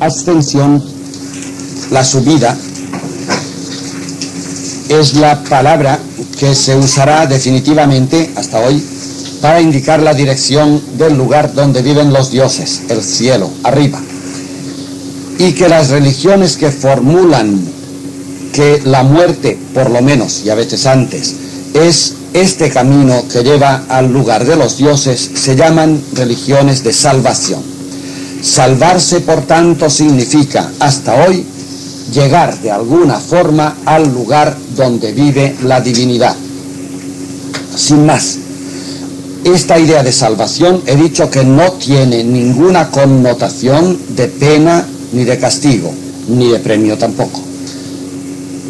ascensión, la subida, es la palabra que se usará definitivamente hasta hoy para indicar la dirección del lugar donde viven los dioses, el cielo, arriba. Y que las religiones que formulan que la muerte, por lo menos, y a veces antes, es este camino que lleva al lugar de los dioses, se llaman religiones de salvación. Salvarse, por tanto, significa hasta hoy llegar de alguna forma al lugar donde vive la divinidad. Sin más, esta idea de salvación he dicho que no tiene ninguna connotación de pena ni de castigo, ni de premio tampoco.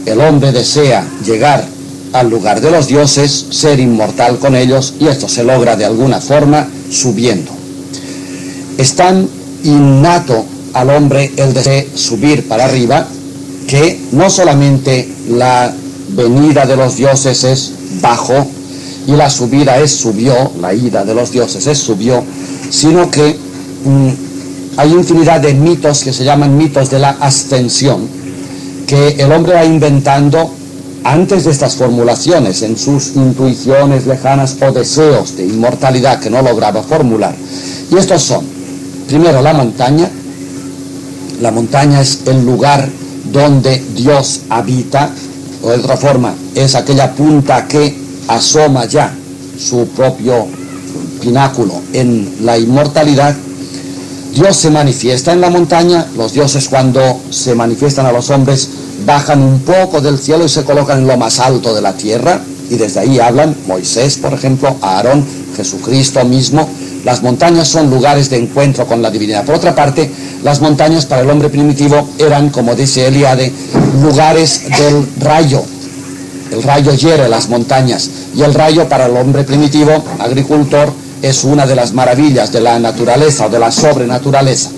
El hombre desea llegar al lugar de los dioses, ser inmortal con ellos, y esto se logra de alguna forma subiendo. Es tan innato al hombre el deseo subir para arriba que no solamente la venida de los dioses es bajo y la subida es subió, la ida de los dioses es subió, sino que mm, hay infinidad de mitos que se llaman mitos de la ascensión, que el hombre va inventando antes de estas formulaciones, en sus intuiciones lejanas o deseos de inmortalidad que no lograba formular. Y estos son, primero, la montaña. La montaña es el lugar donde Dios habita, o de otra forma, es aquella punta que asoma ya su propio pináculo en la inmortalidad. Dios se manifiesta en la montaña, los dioses cuando se manifiestan a los hombres bajan un poco del cielo y se colocan en lo más alto de la tierra y desde ahí hablan Moisés, por ejemplo, Aarón, Jesucristo mismo. Las montañas son lugares de encuentro con la divinidad. Por otra parte, las montañas para el hombre primitivo eran, como dice Eliade, lugares del rayo. El rayo hiere las montañas y el rayo para el hombre primitivo, agricultor, es una de las maravillas de la naturaleza o de la sobrenaturaleza.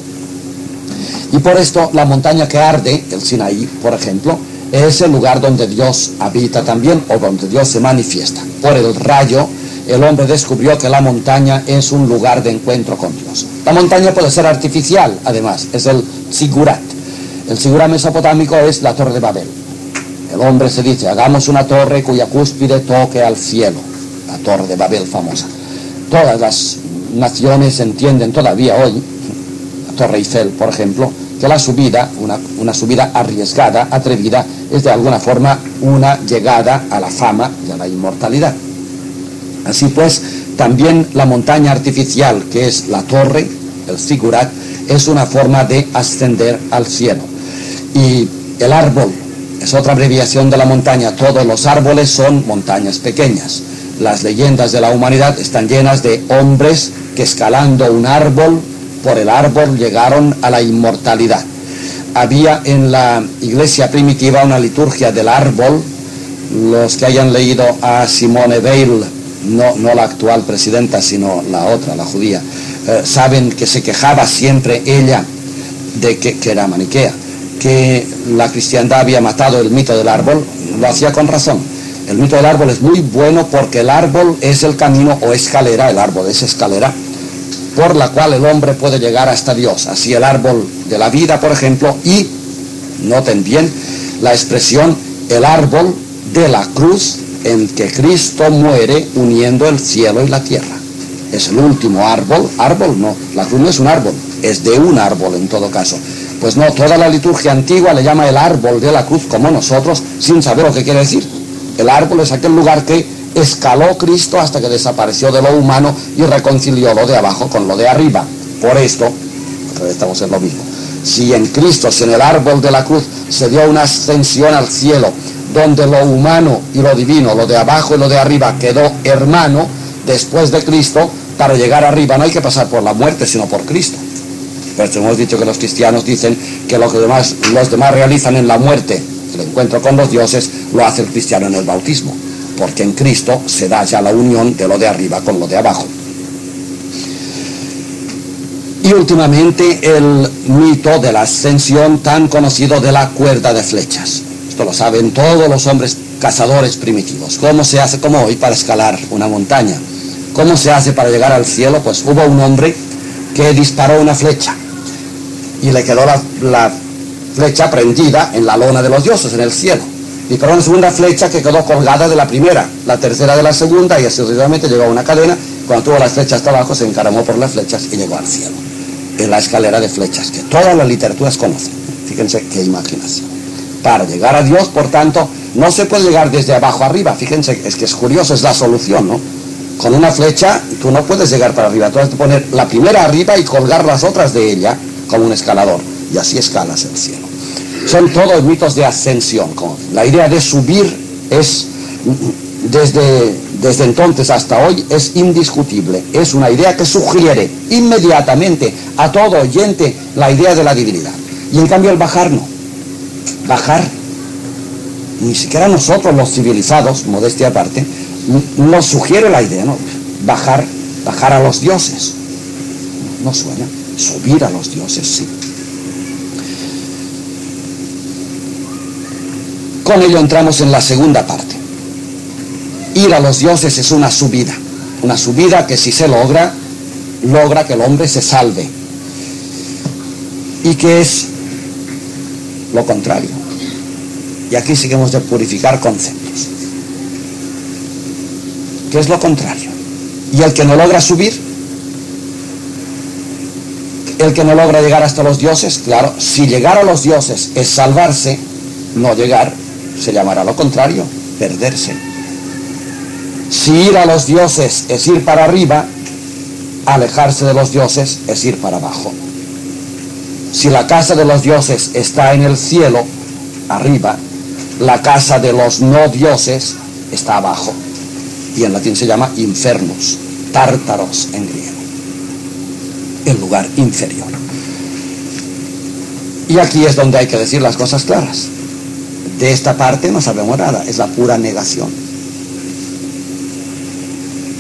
Y por esto la montaña que arde, el Sinaí, por ejemplo, es el lugar donde Dios habita también o donde Dios se manifiesta. Por el rayo, el hombre descubrió que la montaña es un lugar de encuentro con Dios. La montaña puede ser artificial, además, es el Sigurat. El Sigurat mesopotámico es la torre de Babel. El hombre se dice, hagamos una torre cuya cúspide toque al cielo, la torre de Babel famosa. Todas las naciones entienden todavía hoy, la torre Eiffel, por ejemplo, que la subida, una, subida arriesgada, atrevida, es de alguna forma una llegada a la fama y a la inmortalidad. Así pues, también la montaña artificial, que es la torre, el figurat, es una forma de ascender al cielo. Y el árbol es otra abreviación de la montaña. Todos los árboles son montañas pequeñas. Las leyendas de la humanidad están llenas de hombres que escalando un árbol por el árbol llegaron a la inmortalidad. Había en la iglesia primitiva una liturgia del árbol. Los que hayan leído a Simone Weil, no, no la actual presidenta, sino la otra, la judía, eh, saben que se quejaba siempre ella de que, que era maniquea, que la cristiandad había matado el mito del árbol, lo hacía con razón. El mito del árbol es muy bueno porque el árbol es el camino o escalera, el árbol es escalera por la cual el hombre puede llegar hasta Dios. Así el árbol de la vida, por ejemplo, y, noten bien, la expresión el árbol de la cruz en que Cristo muere uniendo el cielo y la tierra. Es el último árbol, árbol no, la cruz no es un árbol, es de un árbol en todo caso. Pues no, toda la liturgia antigua le llama el árbol de la cruz como nosotros, sin saber lo que quiere decir. El árbol es aquel lugar que escaló Cristo hasta que desapareció de lo humano y reconcilió lo de abajo con lo de arriba. Por esto, estamos en lo mismo. Si en Cristo, si en el árbol de la cruz se dio una ascensión al cielo, donde lo humano y lo divino, lo de abajo y lo de arriba quedó hermano, después de Cristo, para llegar arriba no hay que pasar por la muerte, sino por Cristo. Pero hemos dicho que los cristianos dicen que lo que demás, los demás realizan en la muerte, el encuentro con los dioses, lo hace el cristiano en el bautismo porque en Cristo se da ya la unión de lo de arriba con lo de abajo. Y últimamente el mito de la ascensión tan conocido de la cuerda de flechas. Esto lo saben todos los hombres cazadores primitivos. ¿Cómo se hace como hoy para escalar una montaña? ¿Cómo se hace para llegar al cielo? Pues hubo un hombre que disparó una flecha y le quedó la, flecha prendida en la lona de los dioses, en el cielo. Pero una segunda flecha que quedó colgada de la primera, la tercera de la segunda, y así sucesivamente llegó a una cadena. Cuando tuvo las flechas hasta abajo, se encaramó por las flechas y llegó al cielo. En la escalera de flechas que todas las literaturas conocen. Fíjense qué imaginación. Para llegar a Dios, por tanto, no se puede llegar desde abajo arriba. Fíjense, es que es curioso, es la solución, ¿no? Con una flecha tú no puedes llegar para arriba, tú has de poner la primera arriba y colgar las otras de ella como un escalador. Y así escalas el cielo. Son todos mitos de ascensión. La idea de subir es, desde, desde entonces hasta hoy, es indiscutible. Es una idea que sugiere inmediatamente a todo oyente la idea de la divinidad. Y en cambio el bajar no. Bajar, ni siquiera nosotros los civilizados, modestia aparte, nos sugiere la idea, ¿no? Bajar, bajar a los dioses. No suena. Subir a los dioses, sí. Con ello entramos en la segunda parte. Ir a los dioses es una subida. Una subida que si se logra, logra que el hombre se salve. Y que es lo contrario. Y aquí seguimos de purificar conceptos. ¿Qué es lo contrario? Y el que no logra subir, el que no logra llegar hasta los dioses, claro, si llegar a los dioses es salvarse, no llegar se llamará lo contrario, perderse. Si ir a los dioses es ir para arriba, alejarse de los dioses es ir para abajo. Si la casa de los dioses está en el cielo, arriba, la casa de los no dioses está abajo y en latín se llama infernus, tártaros en griego, el lugar inferior. Y aquí es donde hay que decir las cosas claras. De esta parte no sabemos nada, es la pura negación.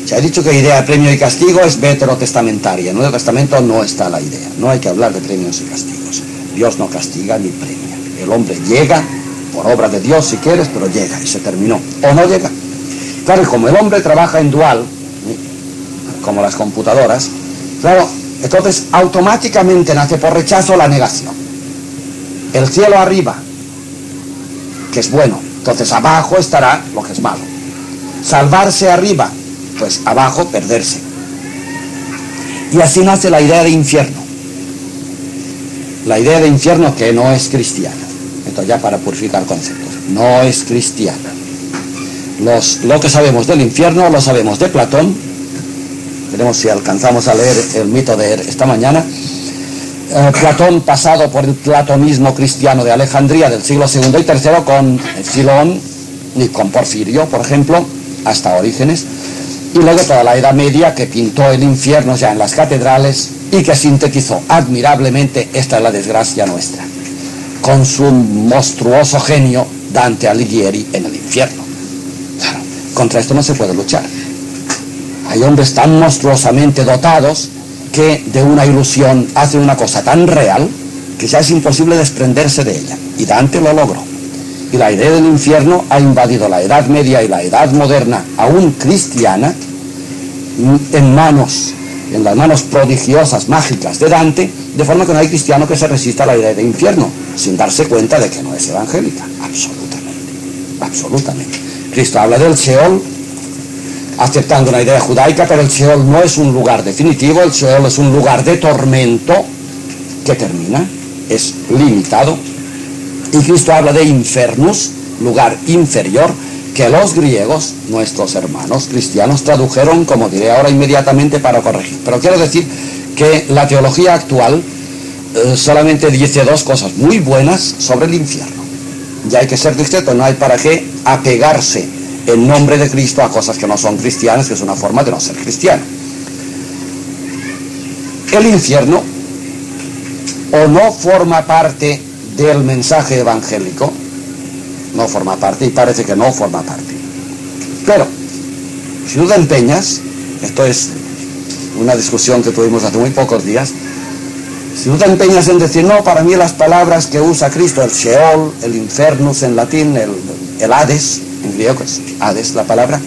Se ha dicho que idea de premio y castigo es veterotestamentaria. En el Nuevo Testamento no está la idea. No hay que hablar de premios y castigos. Dios no castiga ni premia. El hombre llega por obra de Dios si quieres, pero llega y se terminó. O no llega. Claro, y como el hombre trabaja en dual, como las computadoras, claro, entonces automáticamente nace por rechazo la negación. El cielo arriba, que es bueno, entonces abajo estará lo que es malo. Salvarse arriba, pues abajo perderse. Y así nace la idea de infierno. La idea de infierno que no es cristiana. Esto ya para purificar conceptos. No es cristiana lo que sabemos del infierno lo sabemos de Platón. Veremos si alcanzamos a leer el mito de esta mañana. Eh, Platón pasado por el platonismo cristiano de Alejandría del siglo II y III con Filón y con Porfirio, por ejemplo, hasta Orígenes. Y luego toda la Edad Media que pintó el infierno ya en las catedrales y que sintetizó admirablemente esta es la desgracia nuestra, con su monstruoso genio Dante Alighieri en el infierno. Contra esto no se puede luchar. Hay hombres tan monstruosamente dotados que de una ilusión hacen una cosa tan real que ya es imposible desprenderse de ella. Y Dante lo logró. Y la idea del infierno ha invadido la Edad Media y la Edad Moderna, aún cristiana, en manos, en las manos prodigiosas, mágicas de Dante, de forma que no hay cristiano que se resista a la idea de infierno, sin darse cuenta de que no es evangélica. Absolutamente. Absolutamente. Cristo habla del Sheol, aceptando una idea judaica, pero el Sheol no es un lugar definitivo, el Sheol es un lugar de tormento que termina, es limitado. Y Cristo habla de infernus, lugar inferior, que los griegos, nuestros hermanos cristianos, tradujeron, como diré ahora inmediatamente, para corregir. Pero quiero decir que la teología actual eh, solamente dice dos cosas muy buenas sobre el infierno. Ya hay que ser discreto, no hay para qué apegarse en nombre de Cristo a cosas que no son cristianas, que es una forma de no ser cristiano. El infierno o no forma parte del mensaje evangélico, no forma parte y parece que no forma parte. Pero, si tú te empeñas, esto es una discusión que tuvimos hace muy pocos días, si tú te empeñas en decir, no, para mí las palabras que usa Cristo, el Sheol, el Infernus en latín, el, el Hades, en griego es Hades la palabra,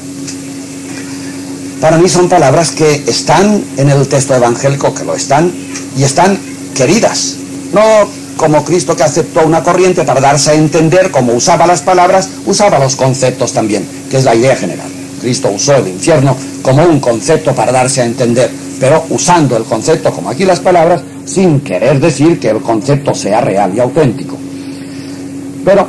para mí son palabras que están en el texto evangélico, que lo están, y están queridas No como Cristo que aceptó una corriente para darse a entender cómo usaba las palabras, usaba los conceptos también, que es la idea general. Cristo usó el infierno como un concepto para darse a entender, pero usando el concepto como aquí las palabras, sin querer decir que el concepto sea real y auténtico. Pero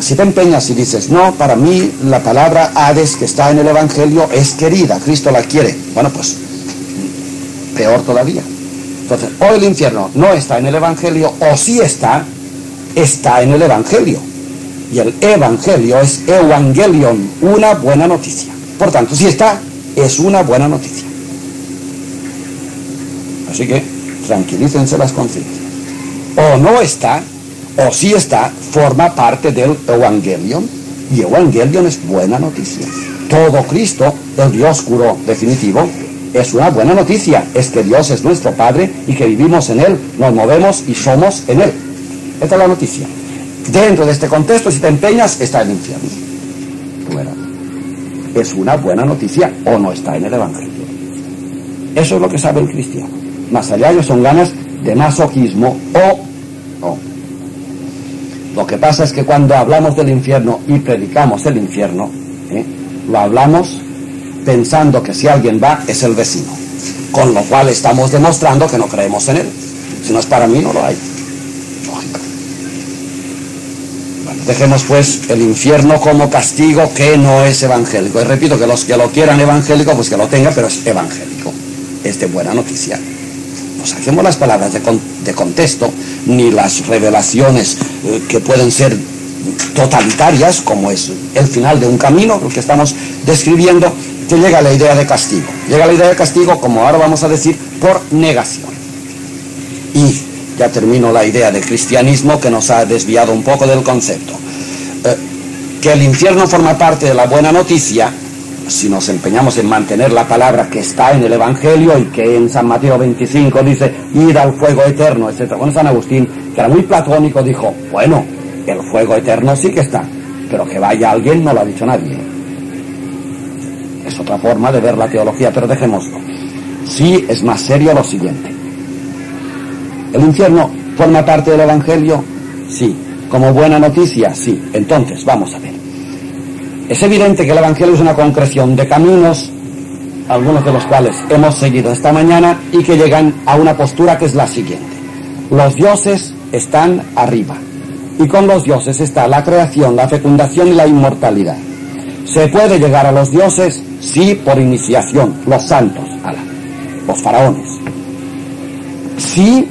si te empeñas y dices, no, para mí la palabra Hades que está en el Evangelio es querida, Cristo la quiere, bueno, pues peor todavía. Entonces, o el infierno no está en el Evangelio, o sí está, está en el Evangelio. Y el Evangelio es Evangelion, una buena noticia. Por tanto, si está, es una buena noticia. Así que tranquilícense las conciencias. O no está, o si está, forma parte del Evangelion, y Evangelion es buena noticia. Todo Cristo, el Dios curó definitivo, es una buena noticia, es que Dios es nuestro Padre y que vivimos en Él, nos movemos y somos en Él. Esta es la noticia. Dentro de este contexto, si te empeñas, está el infierno. Es una buena noticia o no está en el Evangelio. Eso es lo que sabe el cristiano. Más allá de son ganas de masoquismo o. Lo que pasa es que cuando hablamos del infierno y predicamos el infierno, ¿eh? lo hablamos pensando que si alguien va es el vecino, con lo cual estamos demostrando que no creemos en él. Si no es para mí, no lo hay. Dejemos pues el infierno como castigo que no es evangélico. Y repito que los que lo quieran evangélico, pues que lo tenga, pero es evangélico. Es de buena noticia. No saquemos las palabras de, de contexto, ni las revelaciones eh, que pueden ser totalitarias, como es el final de un camino, lo que estamos describiendo, que llega la idea de castigo. Llega la idea de castigo, como ahora vamos a decir, por negación. Y ya termino la idea de cristianismo que nos ha desviado un poco del concepto. Eh, que el infierno forma parte de la buena noticia, si nos empeñamos en mantener la palabra que está en el Evangelio y que en San Mateo 25 dice, ir al fuego eterno, etc. Bueno, San Agustín, que era muy platónico, dijo, bueno, el fuego eterno sí que está, pero que vaya alguien no lo ha dicho nadie. Otra forma de ver la teología, pero dejémoslo. Sí es más serio lo siguiente. ¿El infierno forma parte del Evangelio? Sí. ¿Como buena noticia? Sí. Entonces, vamos a ver. Es evidente que el Evangelio es una concreción de caminos, algunos de los cuales hemos seguido esta mañana, y que llegan a una postura que es la siguiente. Los dioses están arriba, y con los dioses está la creación, la fecundación y la inmortalidad. Se puede llegar a los dioses, sí, por iniciación, los santos, los faraones. Sí,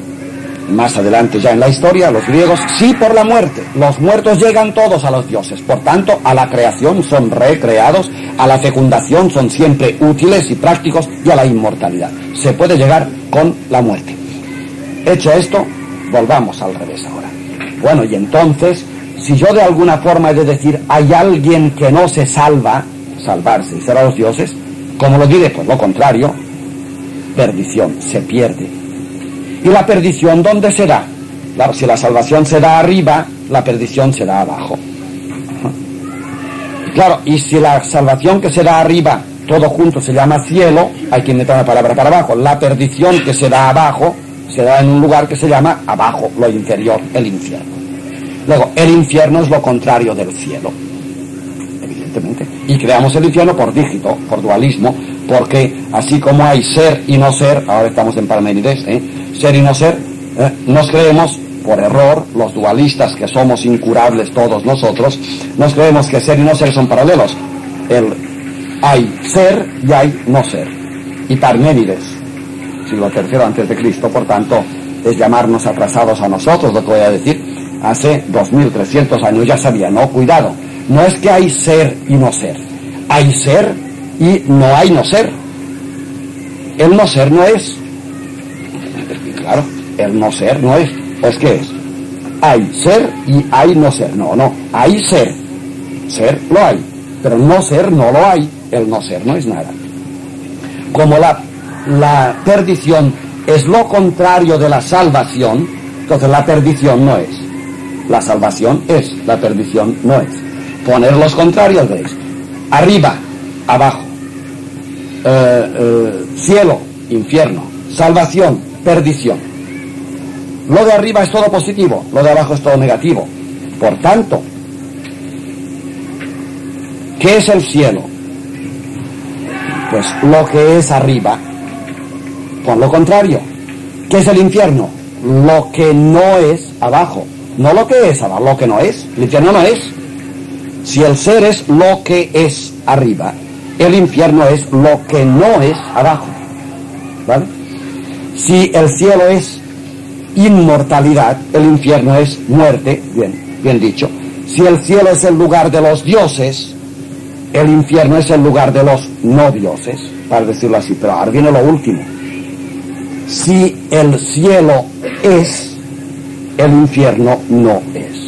más adelante ya en la historia, los griegos, sí por la muerte. Los muertos llegan todos a los dioses. Por tanto, a la creación son recreados, a la fecundación son siempre útiles y prácticos y a la inmortalidad. Se puede llegar con la muerte. Hecho esto, volvamos al revés ahora. Bueno, y entonces, si yo de alguna forma he de decir, hay alguien que no se salva, salvarse y ser a los dioses, como lo diré? Pues lo contrario, perdición, se pierde. ¿Y la perdición dónde se da? Claro, si la salvación se da arriba, la perdición se da abajo. Claro, y si la salvación que se da arriba, todo junto se llama cielo, hay que meter una palabra para abajo. La perdición que se da abajo, se da en un lugar que se llama abajo, lo inferior, el infierno. Luego, el infierno es lo contrario del cielo, Y creamos el infierno por dígito, por dualismo, porque así como hay ser y no ser, ahora estamos en Parmenides, ¿eh? ser y no ser, ¿eh? nos creemos, por error, los dualistas que somos incurables todos nosotros, nos creemos que ser y no ser son paralelos. El hay ser y hay no ser. Y Parménides, siglo III antes de Cristo, por tanto, es llamarnos atrasados a nosotros, lo que voy a decir. Hace 2300 años ya sabía, no, cuidado, no es que hay ser y no ser, hay ser y no hay no ser. El no ser no es. Claro, el no ser no es. Pues ¿qué es? Hay ser y hay no ser. No, no, hay ser. Ser lo hay, pero no ser no lo hay. El no ser no es nada. Como la, la perdición es lo contrario de la salvación, entonces la perdición no es. La salvación es, la perdición no es. Poner los contrarios eso. Arriba, abajo. Eh, eh, cielo, infierno. Salvación, perdición. Lo de arriba es todo positivo, lo de abajo es todo negativo. Por tanto, ¿qué es el cielo? Pues lo que es arriba. Con lo contrario, ¿qué es el infierno? Lo que no es abajo. No lo que es abajo, lo que no es. El infierno no es. Si el ser es lo que es arriba, el infierno es lo que no es abajo. ¿Vale? Si el cielo es inmortalidad, el infierno es muerte, bien, bien dicho. Si el cielo es el lugar de los dioses, el infierno es el lugar de los no dioses, para decirlo así. Pero ahora viene lo último. Si el cielo es, el infierno no es.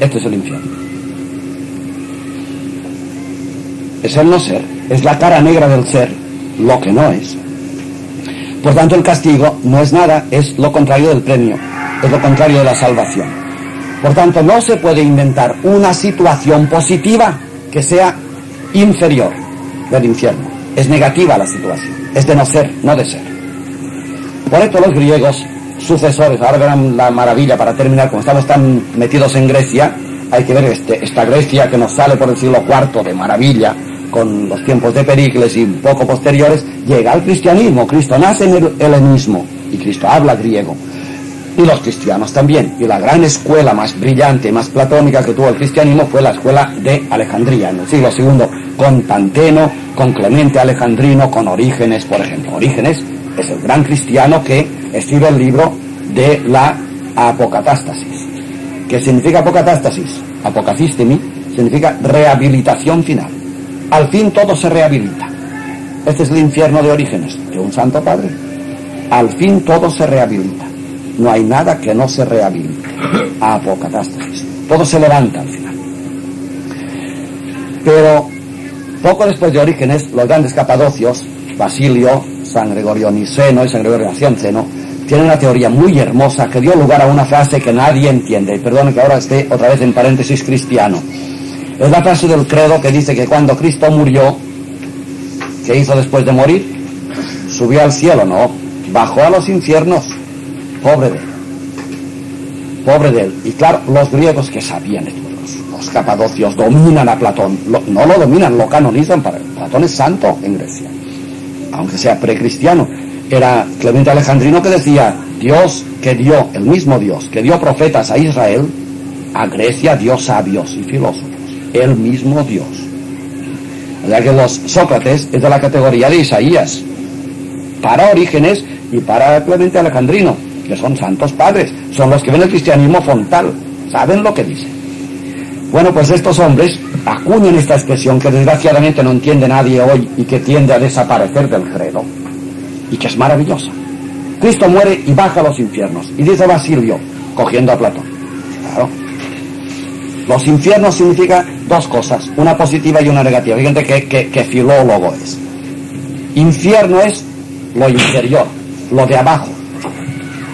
Este es el infierno. Es el no ser, es la cara negra del ser, lo que no es. Por tanto, el castigo no es nada, es lo contrario del premio, es lo contrario de la salvación. Por tanto, no se puede inventar una situación positiva que sea inferior del infierno. Es negativa la situación, es de no ser, no de ser. Por esto los griegos sucesores, ahora verán la maravilla para terminar, como estamos tan metidos en Grecia, hay que ver este, esta Grecia que nos sale por el siglo IV de maravilla, con los tiempos de Pericles y poco posteriores, llega al cristianismo. Cristo nace en el helenismo y Cristo habla griego. Y los cristianos también. Y la gran escuela más brillante, más platónica que tuvo el cristianismo fue la escuela de Alejandría, en el siglo II, con Panteno, con Clemente Alejandrino, con Orígenes, por ejemplo. Orígenes es el gran cristiano que escribe el libro de la apocatástasis. ¿Qué significa apocatástasis? Apocacistemi significa rehabilitación final. Al fin todo se rehabilita. Este es el infierno de orígenes de un santo padre. Al fin todo se rehabilita. No hay nada que no se rehabilite. Apocatástasis. Todo se levanta al final. Pero poco después de Orígenes, los grandes capadocios, Basilio, San Gregorio Niceno y San Gregorio Nacianceno, tienen una teoría muy hermosa que dio lugar a una frase que nadie entiende. Y perdone que ahora esté otra vez en paréntesis cristiano. Es la frase del credo que dice que cuando Cristo murió, ¿qué hizo después de morir? Subió al cielo, no. Bajó a los infiernos. Pobre de él. Pobre de él. Y claro, los griegos que sabían esto, los, capadocios dominan a Platón. No lo dominan, lo canonizan. Para, Platón es santo en Grecia. Aunque sea precristiano. Era Clemente Alejandrino que decía, Dios que dio, el mismo Dios que dio profetas a Israel, a Grecia dio sabios y filósofos el mismo Dios. Sea que los Sócrates es de la categoría de Isaías, para Orígenes y para Clemente Alejandrino, que son santos padres, son los que ven el cristianismo frontal, saben lo que dice. Bueno, pues estos hombres acuñan esta expresión que desgraciadamente no entiende nadie hoy y que tiende a desaparecer del credo, y que es maravillosa. Cristo muere y baja a los infiernos, y dice Basilio, cogiendo a Platón. Claro. Los infiernos significa dos cosas, una positiva y una negativa. Fíjate que, que, que filólogo es. Infierno es lo inferior, lo de abajo,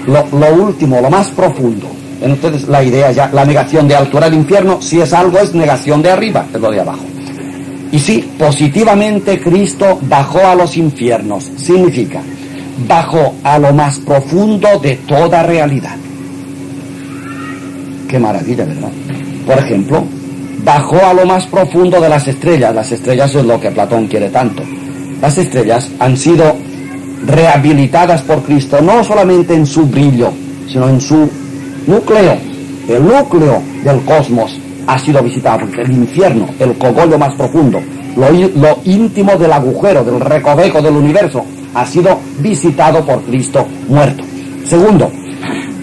lo, lo, último, lo más profundo. Entonces la idea ya, la negación de altura del infierno, si es algo es negación de arriba, es lo de abajo. Y sí, positivamente Cristo bajó a los infiernos, significa, bajó a lo más profundo de toda realidad. Qué maravilla, ¿verdad? Por ejemplo, bajó a lo más profundo de las estrellas. Las estrellas es lo que Platón quiere tanto. Las estrellas han sido rehabilitadas por Cristo, no solamente en su brillo, sino en su núcleo. El núcleo del cosmos ha sido visitado, porque el infierno, el cogollo más profundo, lo, lo íntimo del agujero, del recoveco del universo, ha sido visitado por Cristo muerto. Segundo,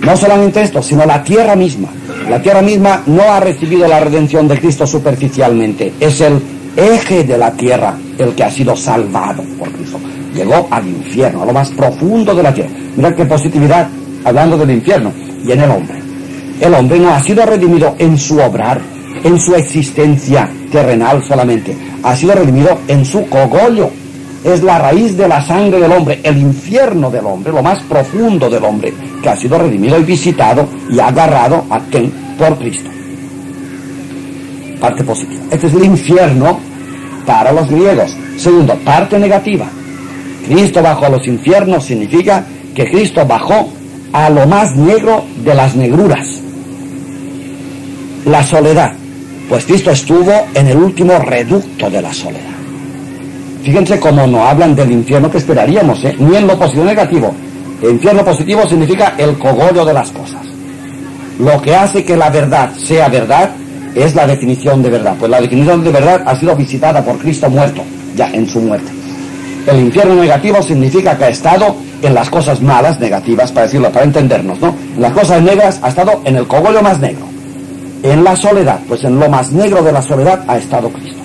no solamente esto, sino la tierra misma. La tierra misma no ha recibido la redención de Cristo superficialmente. Es el eje de la tierra el que ha sido salvado por Cristo. Llegó al infierno, a lo más profundo de la tierra. Mira qué positividad, hablando del infierno, y en el hombre. El hombre no ha sido redimido en su obrar, en su existencia terrenal solamente. Ha sido redimido en su cogollo. Es la raíz de la sangre del hombre, el infierno del hombre, lo más profundo del hombre, que ha sido redimido y visitado y agarrado a quien por Cristo. Parte positiva. Este es el infierno para los griegos. Segundo, parte negativa. Cristo bajó a los infiernos significa que Cristo bajó a lo más negro de las negruras, la soledad. Pues Cristo estuvo en el último reducto de la soledad. Fíjense cómo no hablan del infierno que esperaríamos, ¿eh? ni en lo positivo negativo. El infierno positivo significa el cogollo de las cosas. Lo que hace que la verdad sea verdad es la definición de verdad. Pues la definición de verdad ha sido visitada por Cristo muerto, ya en su muerte. El infierno negativo significa que ha estado en las cosas malas, negativas, para decirlo, para entendernos, ¿no? En las cosas negras ha estado en el cogollo más negro. En la soledad, pues en lo más negro de la soledad ha estado Cristo.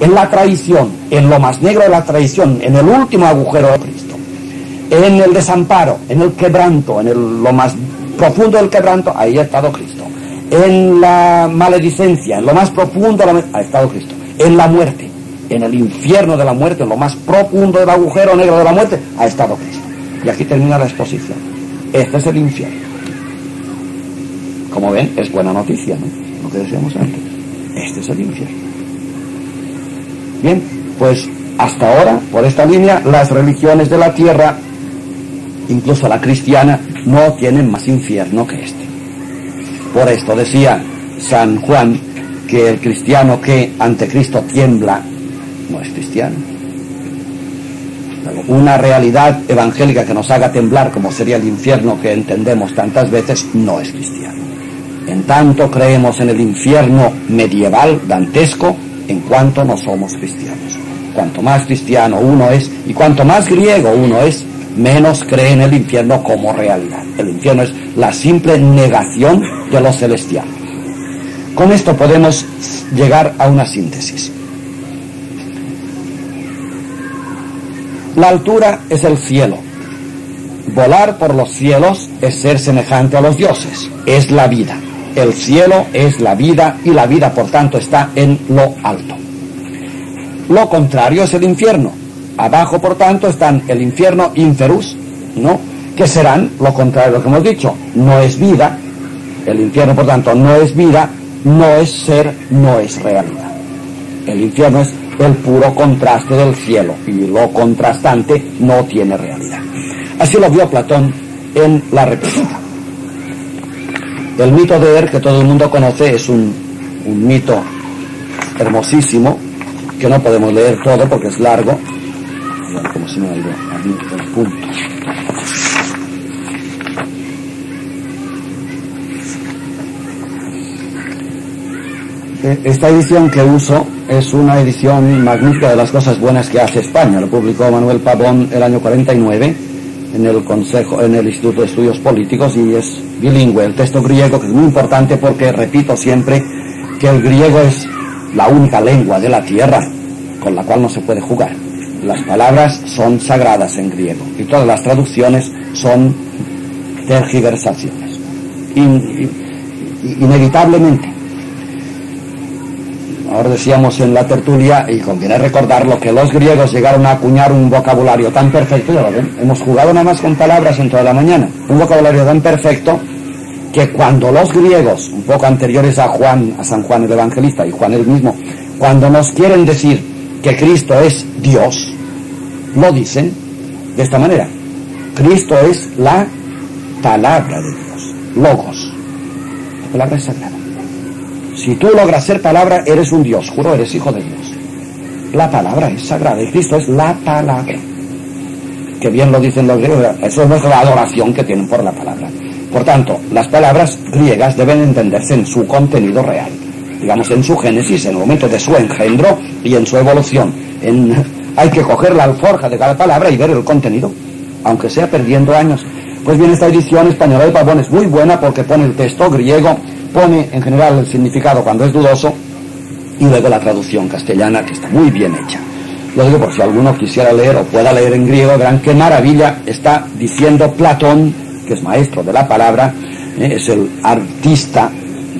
En la traición, en lo más negro de la traición, en el último agujero de Cristo. En el desamparo, en el quebranto, en lo más profundo del quebranto, ahí ha estado Cristo. En la maledicencia, en lo más profundo ha estado Cristo. En la muerte, en el infierno de la muerte, en lo más profundo del agujero negro de la muerte, ha estado Cristo. Y aquí termina la exposición. Este es el infierno. Como ven, es buena noticia, ¿no? Lo que decíamos antes. Este es el infierno. Bien, pues hasta ahora, por esta línea, las religiones de la tierra, incluso la cristiana, no tienen más infierno que este. Por esto decía San Juan que el cristiano que ante Cristo tiembla no es cristiano. Una realidad evangélica que nos haga temblar, como sería el infierno que entendemos tantas veces, no es cristiano. En tanto creemos en el infierno medieval, dantesco, en cuanto no somos cristianos. Cuanto más cristiano uno es y cuanto más griego uno es, menos cree en el infierno como realidad. El infierno es la simple negación de lo celestial. Con esto podemos llegar a una síntesis. La altura es el cielo. Volar por los cielos es ser semejante a los dioses. Es la vida. El cielo es la vida y la vida por tanto está en lo alto. Lo contrario es el infierno. Abajo por tanto están el infierno inferus, ¿no? Que serán lo contrario de lo que hemos dicho. No es vida. El infierno por tanto no es vida, no es ser, no es realidad. El infierno es el puro contraste del cielo y lo contrastante no tiene realidad. Así lo vio Platón en la República. El mito de Er, que todo el mundo conoce, es un, un mito hermosísimo, que no podemos leer todo porque es largo. Como si el punto. E, esta edición que uso es una edición magnífica de las cosas buenas que hace España. Lo publicó Manuel Pavón el año 49 en el Consejo, en el Instituto de Estudios Políticos y es bilingüe. El texto griego que es muy importante porque repito siempre que el griego es la única lengua de la tierra con la cual no se puede jugar. Las palabras son sagradas en griego y todas las traducciones son tergiversaciones. inevitablemente Ahora decíamos en la tertulia, y conviene recordarlo, que los griegos llegaron a acuñar un vocabulario tan perfecto, ya lo ven, hemos jugado nada más con palabras en toda la mañana, un vocabulario tan perfecto que cuando los griegos, un poco anteriores a Juan, a San Juan el Evangelista y Juan el mismo, cuando nos quieren decir que Cristo es Dios, lo dicen de esta manera. Cristo es la palabra de Dios, logos. La palabra es sagrada. Si tú logras ser palabra, eres un Dios, juro, eres hijo de Dios. La palabra es sagrada y Cristo es la palabra. Que bien lo dicen los griegos, eso es nuestra adoración que tienen por la palabra. Por tanto, las palabras griegas deben entenderse en su contenido real, digamos en su génesis, en el momento de su engendro y en su evolución. Hay que coger la alforja de cada palabra y ver el contenido, aunque sea perdiendo años. Pues bien, esta edición española de Pavón es muy buena porque pone el texto griego pone en general el significado cuando es dudoso y luego la traducción castellana que está muy bien hecha. Lo digo por si alguno quisiera leer o pueda leer en griego, verán qué maravilla está diciendo Platón, que es maestro de la palabra, eh, es el artista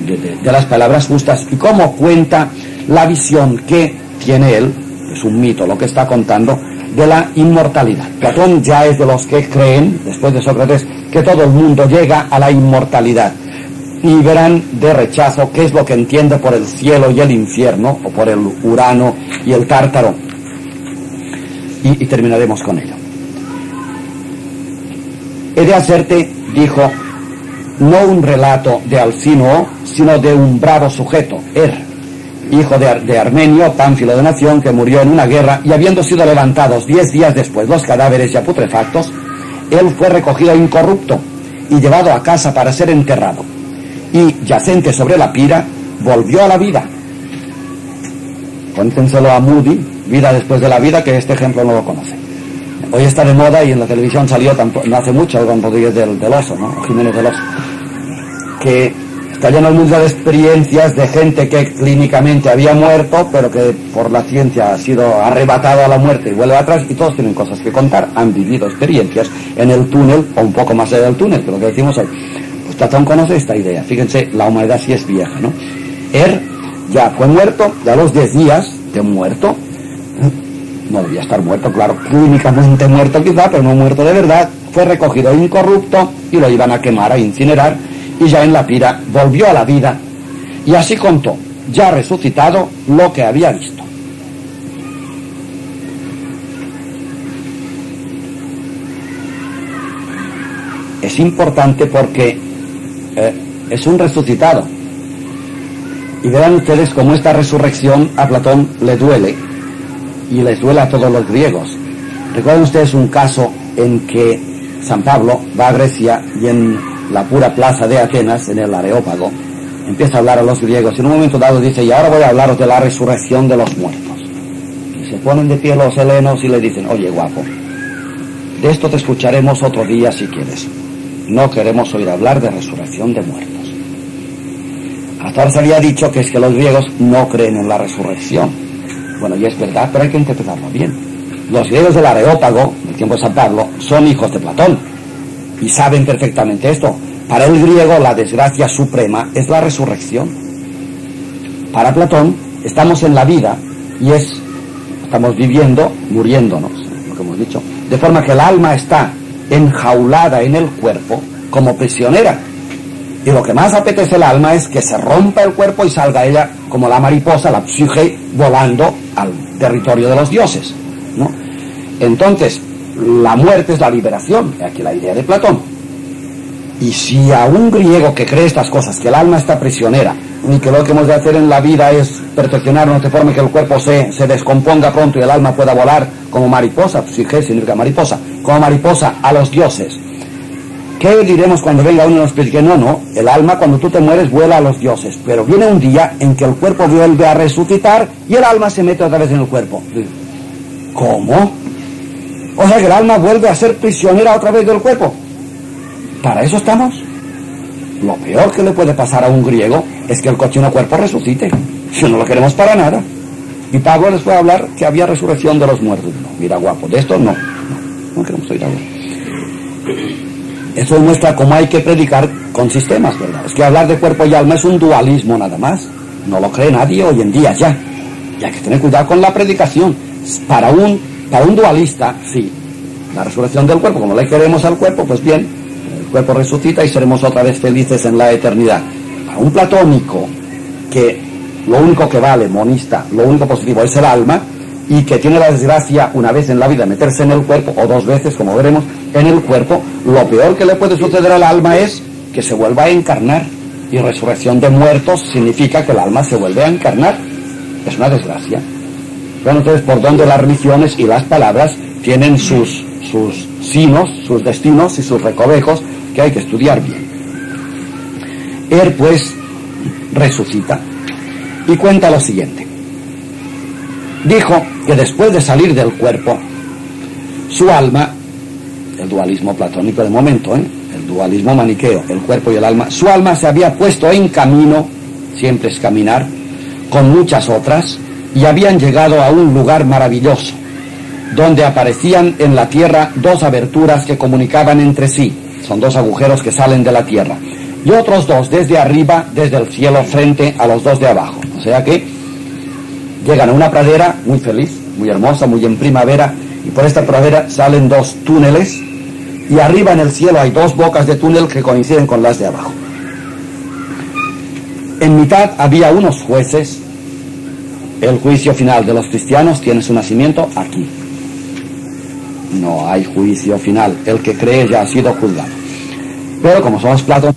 de, de, las palabras justas, y cómo cuenta la visión que tiene él, es un mito lo que está contando, de la inmortalidad. Platón ya es de los que creen, después de Sócrates, que todo el mundo llega a la inmortalidad y verán de rechazo qué es lo que entiende por el cielo y el infierno, o por el Urano y el Tártaro. Y, terminaremos con ello. He de hacerte dijo no un relato de Alcino, sino de un bravo sujeto, Er, hijo de, de, Armenio, pánfilo de nación, que murió en una guerra, y habiendo sido levantados diez días después los cadáveres ya putrefactos, él fue recogido incorrupto y llevado a casa para ser enterrado. Y yacente sobre la pira, volvió a la vida. Cuéntenselo a Moody, vida después de la vida, que este ejemplo no lo conoce. Hoy está de moda y en la televisión salió no hace mucho con Rodríguez del, Oso, ¿no? Jiménez del Oso. Que está lleno el mundo de experiencias de gente que clínicamente había muerto, pero que por la ciencia ha sido arrebatado a la muerte y vuelve atrás y todos tienen cosas que contar. Han vivido experiencias en el túnel o un poco más allá del túnel, pero lo que decimos hoy. Platón conoce esta idea. Fíjense, la humanidad sí es vieja, ¿no? Er ya fue muerto, ya los 10 días de muerto, no debía estar muerto, claro, clínicamente muerto quizá, pero no muerto de verdad, fue recogido incorrupto y lo iban a quemar, a incinerar, y ya en la pira volvió a la vida, y así contó, ya resucitado, lo que había visto. Es importante porque eh, es un resucitado. Y verán ustedes cómo esta resurrección a Platón le duele y les duele a todos los griegos. Recuerden ustedes un caso en que San Pablo va a Grecia y en la pura plaza de Atenas, en el Areópago, empieza a hablar a los griegos y en un momento dado dice, y ahora voy a hablaros de la resurrección de los muertos. Y se ponen de pie los helenos y le dicen, oye guapo, de esto te escucharemos otro día si quieres. No queremos oír hablar de resurrección de muertos. Hasta ahora se había dicho que es que los griegos no creen en la resurrección. Bueno, y es verdad, pero hay que interpretarlo bien. Los griegos del Areópago, del tiempo de San Pablo, son hijos de Platón y saben perfectamente esto. Para el griego la desgracia suprema es la resurrección. Para Platón estamos en la vida y es, estamos viviendo, muriéndonos, lo que hemos dicho. De forma que el alma está enjaulada en el cuerpo como prisionera. Y lo que más apetece el alma es que se rompa el cuerpo y salga ella como la mariposa, la psique, volando al territorio de los dioses. ¿no? Entonces, la muerte es la liberación, aquí la idea de Platón. Y si a un griego que cree estas cosas, que el alma está prisionera, y que lo que hemos de hacer en la vida es perfeccionarnos de forma que el cuerpo se, se descomponga pronto y el alma pueda volar como mariposa, psique significa mariposa, como mariposa a los dioses. ¿Qué diremos cuando venga uno y nos explique? No, no, el alma cuando tú te mueres vuela a los dioses, pero viene un día en que el cuerpo vuelve a resucitar y el alma se mete otra vez en el cuerpo. ¿Cómo? O sea que el alma vuelve a ser prisionera otra vez del cuerpo. ¿Para eso estamos? Lo peor que le puede pasar a un griego es que el cochino cuerpo resucite. Si no lo queremos para nada. Y Pablo les fue a hablar que había resurrección de los muertos. No, mira guapo, de esto no. No, queremos oír. Eso demuestra cómo hay que predicar con sistemas, ¿verdad? Es que hablar de cuerpo y alma es un dualismo nada más. No lo cree nadie hoy en día ya. Y hay que tener cuidado con la predicación. Para un, para un dualista, sí. La resurrección del cuerpo, como le queremos al cuerpo, pues bien, el cuerpo resucita y seremos otra vez felices en la eternidad. Para un platónico, que lo único que vale, monista, lo único positivo es el alma, y que tiene la desgracia una vez en la vida meterse en el cuerpo, o dos veces, como veremos, en el cuerpo, lo peor que le puede suceder al alma es que se vuelva a encarnar. Y resurrección de muertos significa que el alma se vuelve a encarnar. Es una desgracia. Bueno, entonces, por donde las religiones y las palabras tienen sus, sus sinos, sus destinos y sus recovejos que hay que estudiar bien. Él, pues, resucita y cuenta lo siguiente. Dijo que después de salir del cuerpo, su alma, el dualismo platónico de momento, ¿eh? el dualismo maniqueo, el cuerpo y el alma, su alma se había puesto en camino, siempre es caminar, con muchas otras, y habían llegado a un lugar maravilloso, donde aparecían en la tierra dos aberturas que comunicaban entre sí, son dos agujeros que salen de la tierra, y otros dos desde arriba, desde el cielo, frente a los dos de abajo. O sea que llegan a una pradera muy feliz, muy hermosa, muy en primavera, y por esta pradera salen dos túneles, y arriba en el cielo hay dos bocas de túnel que coinciden con las de abajo. En mitad había unos jueces, el juicio final de los cristianos tiene su nacimiento aquí. No hay juicio final, el que cree ya ha sido juzgado. Pero como somos Platón,